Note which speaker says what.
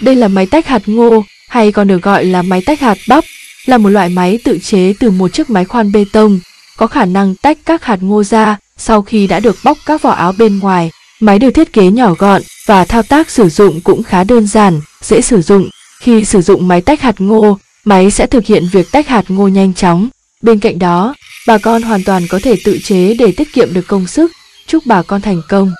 Speaker 1: Đây là máy tách hạt ngô, hay còn được gọi là máy tách hạt bắp, là một loại máy tự chế từ một chiếc máy khoan bê tông, có khả năng tách các hạt ngô ra sau khi đã được bóc các vỏ áo bên ngoài. Máy được thiết kế nhỏ gọn và thao tác sử dụng cũng khá đơn giản, dễ sử dụng. Khi sử dụng máy tách hạt ngô, máy sẽ thực hiện việc tách hạt ngô nhanh chóng. Bên cạnh đó, bà con hoàn toàn có thể tự chế để tiết kiệm được công sức. Chúc bà con thành công.